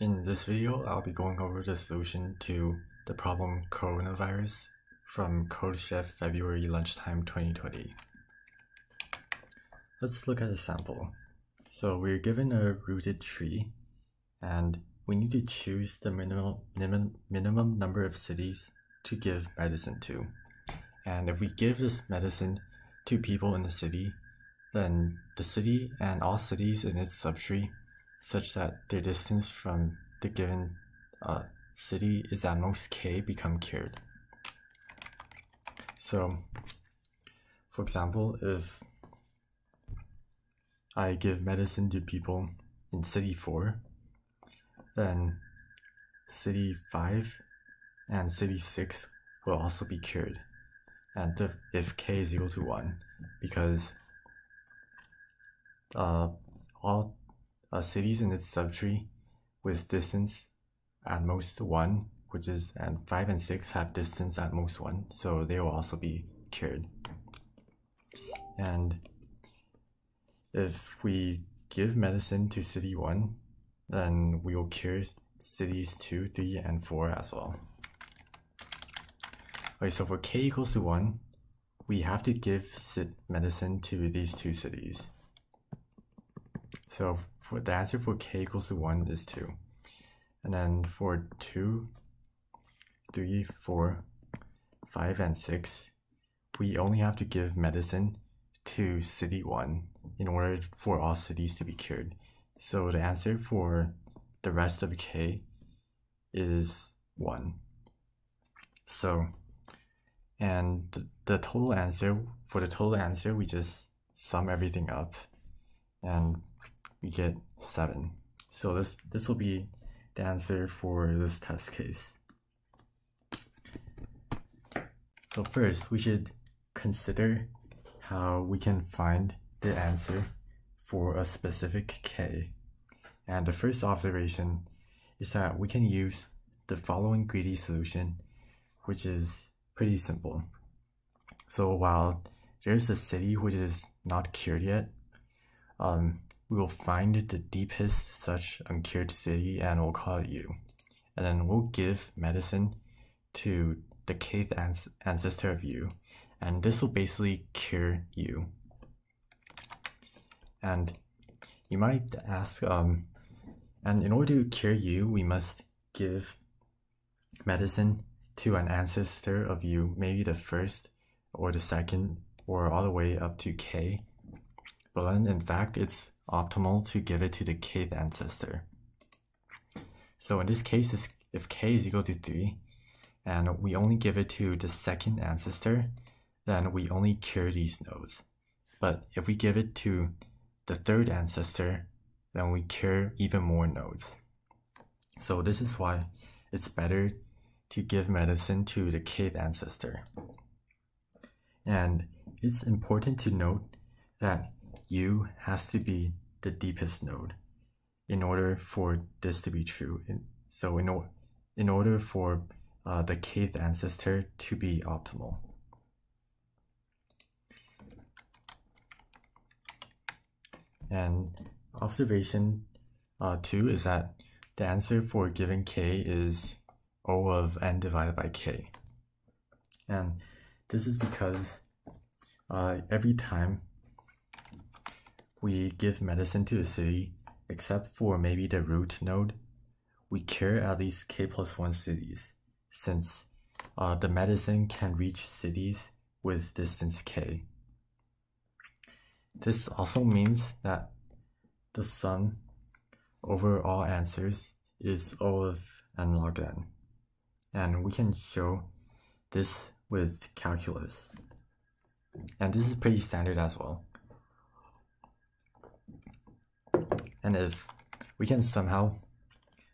In this video, I'll be going over the solution to the problem coronavirus from CodeChef February lunchtime 2020. Let's look at a sample. So we're given a rooted tree and we need to choose the minimum, minimum, minimum number of cities to give medicine to. And if we give this medicine to people in the city, then the city and all cities in its subtree such that their distance from the given uh, city is at most k become cured. So, for example, if I give medicine to people in city 4, then city 5 and city 6 will also be cured. And if, if k is equal to 1, because uh, all uh, cities in its subtree with distance at most 1, which is, and 5 and 6 have distance at most 1, so they will also be cured. And if we give medicine to city 1, then we will cure cities 2, 3, and 4 as well. Okay, so for k equals to 1, we have to give medicine to these two cities. So for the answer for k equals to 1 is 2. And then for 2, 3, 4, 5, and 6, we only have to give medicine to city 1 in order for all cities to be cured. So the answer for the rest of k is 1. So, and the total answer, for the total answer, we just sum everything up and we get 7. So this, this will be the answer for this test case. So first, we should consider how we can find the answer for a specific k. And the first observation is that we can use the following greedy solution, which is pretty simple. So while there's a city which is not cured yet, um, we will find the deepest such uncured city and we'll call it U. And then we'll give medicine to the kth ancestor of you. And this will basically cure you. And you might ask, um, and in order to cure you, we must give medicine to an ancestor of you, maybe the first or the second or all the way up to K. But then in fact, it's optimal to give it to the kth ancestor. So in this case, is if k is equal to 3, and we only give it to the second ancestor, then we only cure these nodes. But if we give it to the third ancestor, then we cure even more nodes. So this is why it's better to give medicine to the kth ancestor. And it's important to note that U has to be the deepest node in order for this to be true. So in, in order for uh, the kth ancestor to be optimal. And observation uh, 2 is that the answer for given k is O of n divided by k. And this is because uh, every time we give medicine to a city, except for maybe the root node, we cure at least k plus 1 cities, since uh, the medicine can reach cities with distance k. This also means that the sum over all answers is O of n log n. And we can show this with calculus. And this is pretty standard as well. And if we can somehow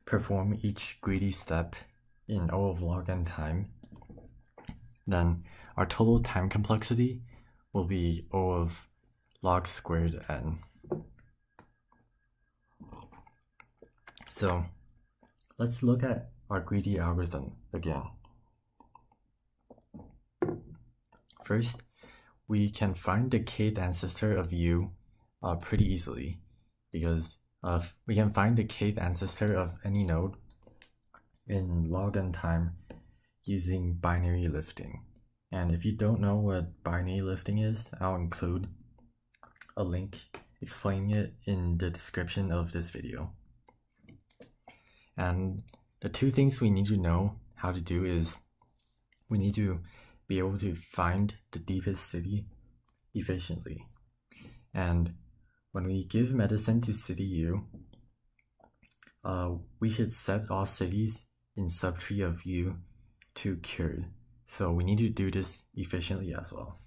perform each greedy step in O of log n time, then our total time complexity will be O of log squared n. So let's look at our greedy algorithm again. First, we can find the kth ancestor of u uh, pretty easily because of we can find the kth ancestor of any node in log n time using binary lifting. And if you don't know what binary lifting is, I'll include a link explaining it in the description of this video. And the two things we need to know how to do is we need to be able to find the deepest city efficiently. And when we give medicine to city U, uh, we should set all cities in subtree of U to cured. So we need to do this efficiently as well.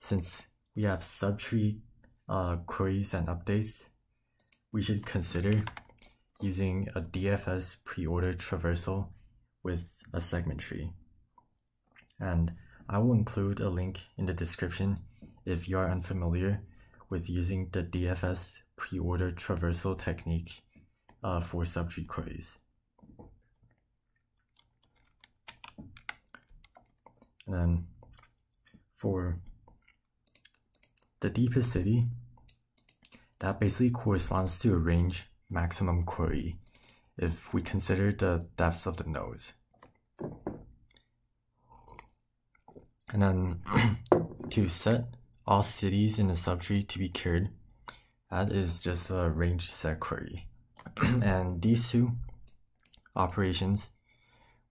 Since we have subtree uh, queries and updates, we should consider using a DFS pre-order traversal with a segment tree. And I will include a link in the description if you are unfamiliar with using the DFS pre-order traversal technique uh, for subtree queries. And then for the deepest city, that basically corresponds to a range maximum query if we consider the depth of the nodes. And then to set all cities in the subtree to be cured, that is just a range set query. and these two operations,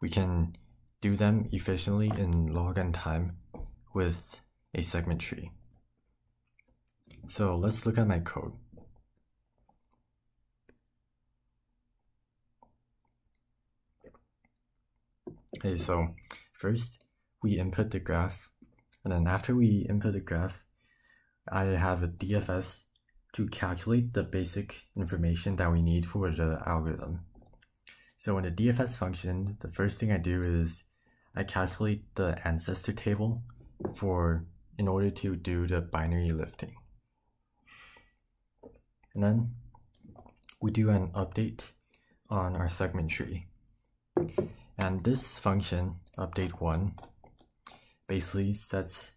we can do them efficiently in log n time with a segment tree. So let's look at my code. Okay, so first we input the graph, and then after we input the graph, I have a DFS to calculate the basic information that we need for the algorithm. So in the DFS function, the first thing I do is I calculate the ancestor table for in order to do the binary lifting. And then we do an update on our segment tree. And this function, update1, basically sets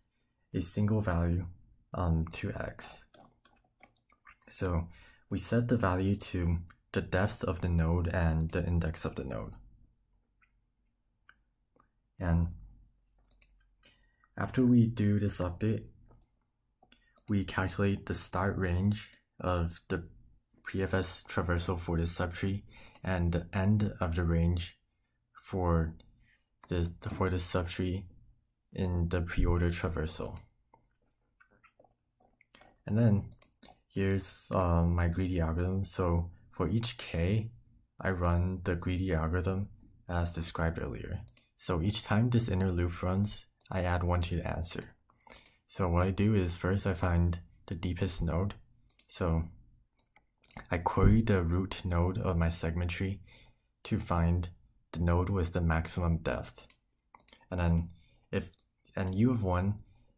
a single value um, to x. So we set the value to the depth of the node and the index of the node. And after we do this update, we calculate the start range of the DFS traversal for this subtree and the end of the range for the for the subtree in the pre-order traversal. And then here's uh, my greedy algorithm. So for each k, I run the greedy algorithm as described earlier. So each time this inner loop runs, I add one to the answer. So what I do is first I find the deepest node. So I query the root node of my segment tree to find the node with the maximum depth. And then if and u of 1,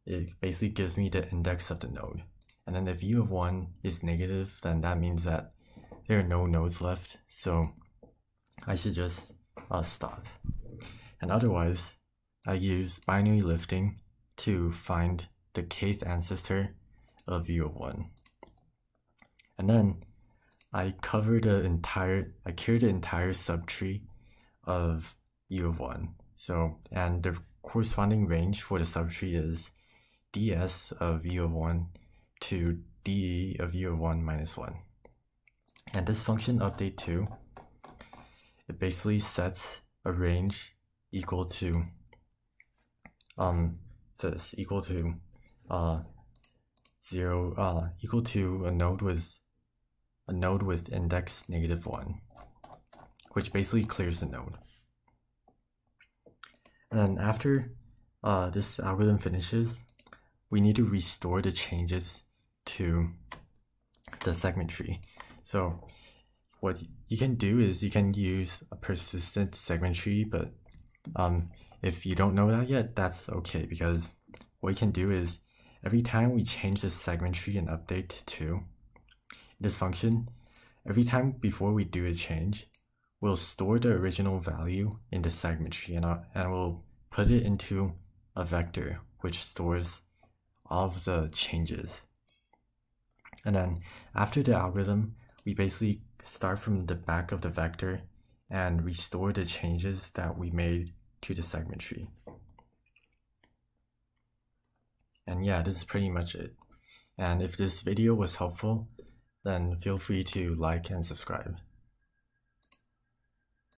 it basically gives me the index of the node. And then if u of 1 is negative, then that means that there are no nodes left. So I should just uh, stop. And otherwise, I use binary lifting to find the kth ancestor of u of 1. And then I cover the entire, I cure the entire subtree of u of 1. So, and the corresponding range for the subtree is ds of u of 1 to de of u of 1 minus 1. And this function update 2, it basically sets a range equal to um says equal to uh zero uh equal to a node with a node with index negative one which basically clears the node and after uh, this algorithm finishes we need to restore the changes to the segment tree. So what you can do is you can use a persistent segment tree but um, if you don't know that yet, that's okay because what you can do is every time we change the segment tree and update to this function, every time before we do a change, we'll store the original value in the segment tree and, uh, and we'll put it into a vector which stores all of the changes. And then after the algorithm, we basically start from the back of the vector and restore the changes that we made to the segment tree. And yeah, this is pretty much it. And if this video was helpful, then feel free to like and subscribe.